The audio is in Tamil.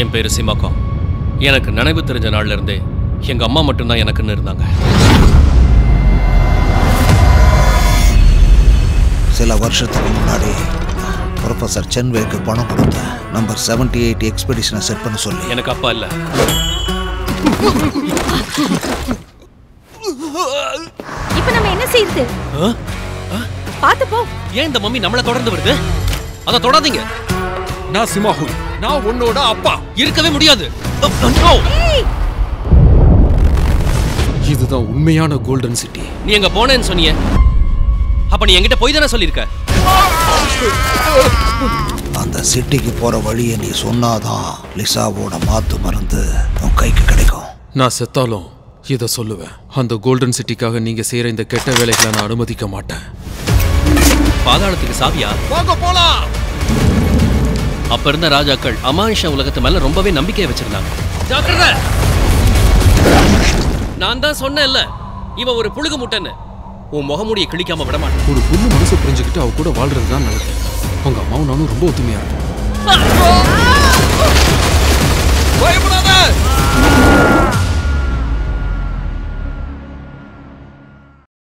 என் பேரு சிமாக்கம் எனக்கு நினைவு தெரிஞ்ச நாள்ல இருந்தே எங்க அம்மா மட்டும்தான் எனக்குன்னு இருந்தாங்க. சில வருஷத்துக்கு முன்னாடி ப்ரொஃபஸர் சென்வேக்கு பணம் கொடுத்தேன் நம்பர் செவன்டி எயிட் எக்ஸ்பெடிஷனை செட் பண்ண சொல்லி. எனக்கு அப்பா இல்ல. இப்ப நம்ம என்ன செய்யுது பாத்து போ ஏன் இந்த மம்மி நம்மள தொடர்ந்து வருது? அத தொடாதீங்க. நான் சிமாஹுல் நான் உன்னோட அப்பா. இருக்கவே முடியாது. இதுதான் உண்மையான கோல்டன் சிட்டி நீ எங்க போனேன்னு சொன்னியே. அப்ப நீ என்கிட்ட போய் தானே சொல்லியிருக்க? அந்த சிட்டிக்கு போற வழியை நீ சொன்னாதான் லிசாவோட மாத்து மருந்து உன் கைக்கு கிடைக்கும். நான் செத்தாலும் இதை சொல்லுவேன். அந்த கோல்டன் சிட்டிக்காக நீங்க செய்யற இந்த கெட்ட வேலைகளை நான் அனுமதிக்க மாட்டேன். பாதாளத்துக்கு சாவியா? வாங்க போலாம். அப்ப இருந்த ராஜாக்கள் அமானுஷ உலகத்து மேல ரொம்பவே நம்பிக்கையை வச்சிருந்தாங்க. ஜாக்கிரதை! நான் தான் சொன்னேன்ல இவன் ஒரு புழுகு முட்டைன்னு. உன் முகமூடியை கிழிக்காம விட மாட்டேன் ஒரு பொண்ணு மனசை புரிஞ்சுக்கிட்டு அவ கூட வாழ்றது தான் நல்லது. உங்க அம்மாவும் நானும் ரொம்ப ஒத்துமையா இருக்கும்.